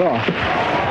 ó.